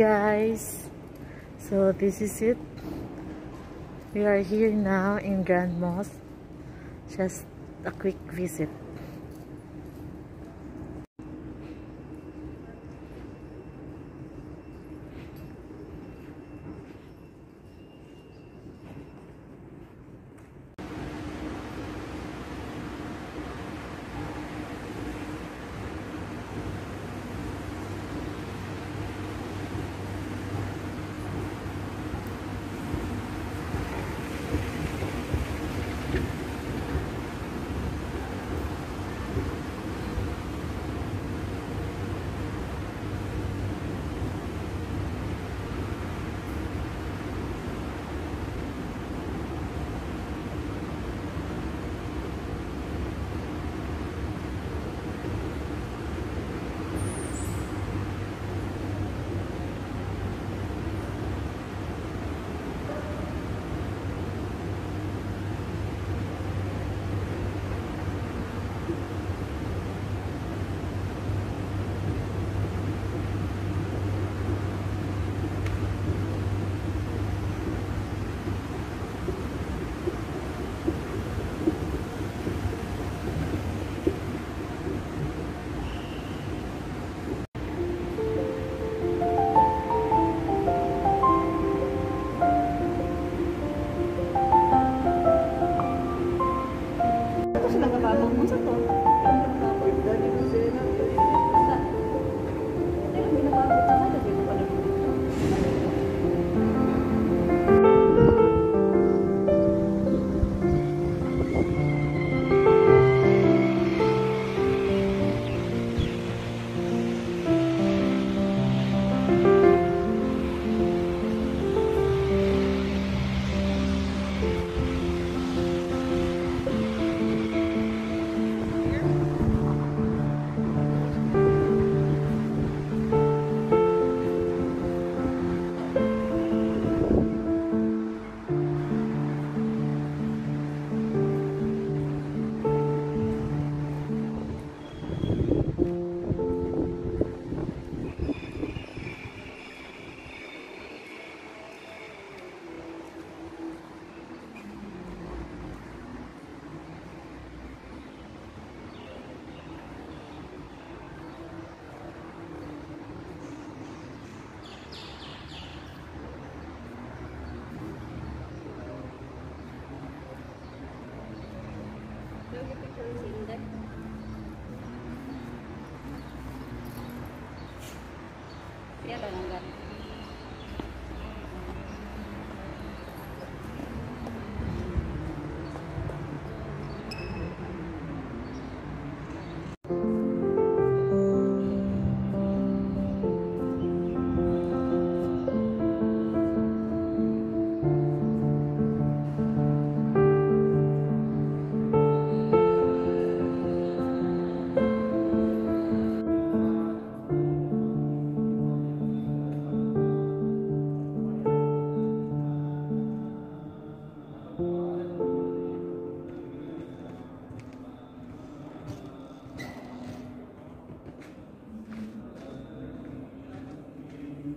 guys. So this is it. We are here now in Grand Mosque. Just a quick visit. ya lo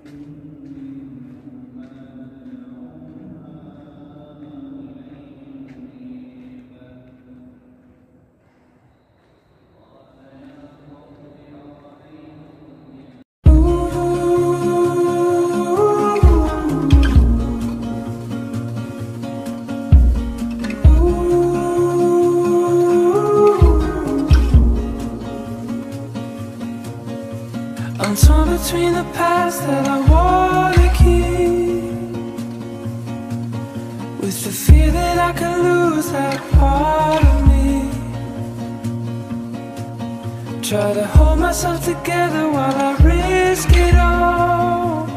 ang gani. I'm torn between the past that I wanna keep. With the fear that I could lose that part of me. Try to hold myself together while I risk it all.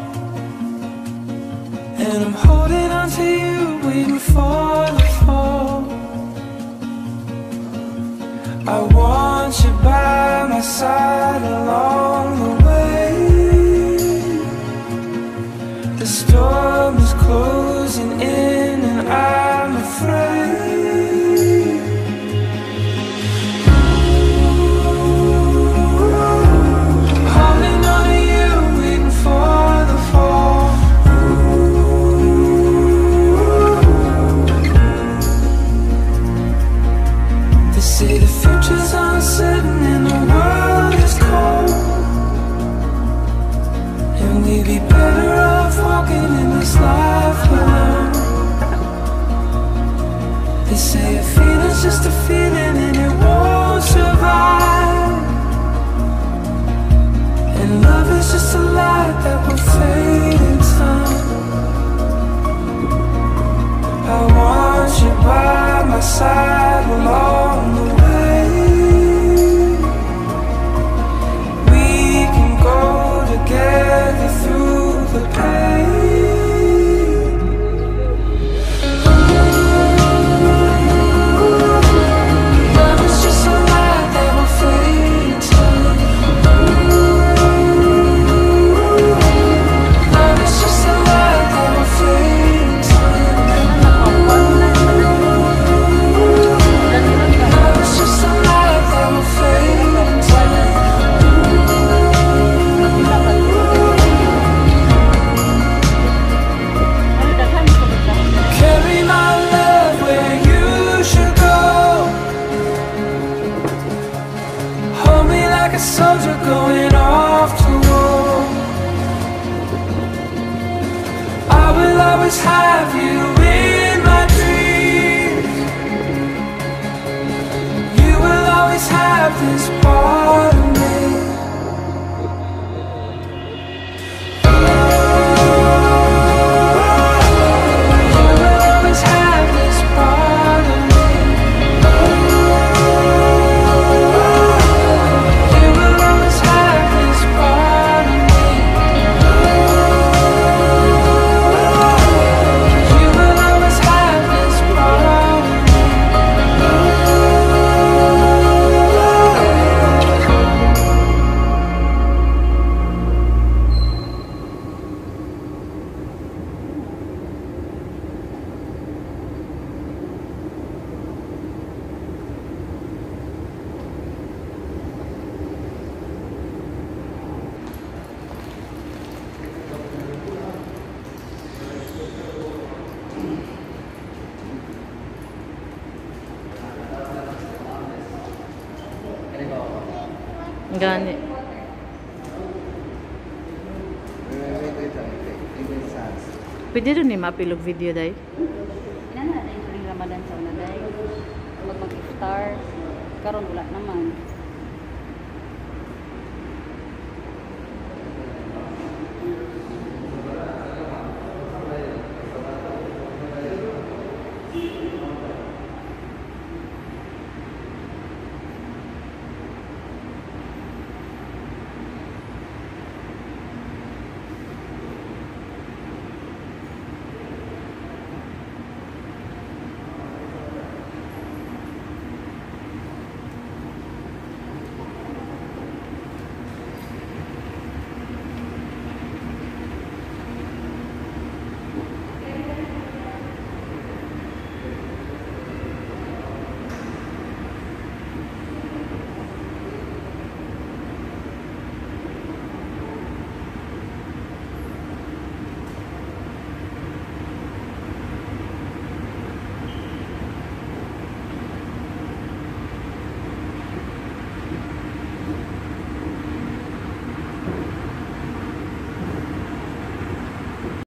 And I'm holding on to you, waiting for the fall. I want you by my side along the storm is closing in, feeling's just a feeling and it won't survive. And love is just a light that will fade in time. I want you by my side along the way. This Gani. Pwede rin ni mapilog video day. Ina na rin Ramadan sa una day. Mag mag-iftar. Karon wala naman.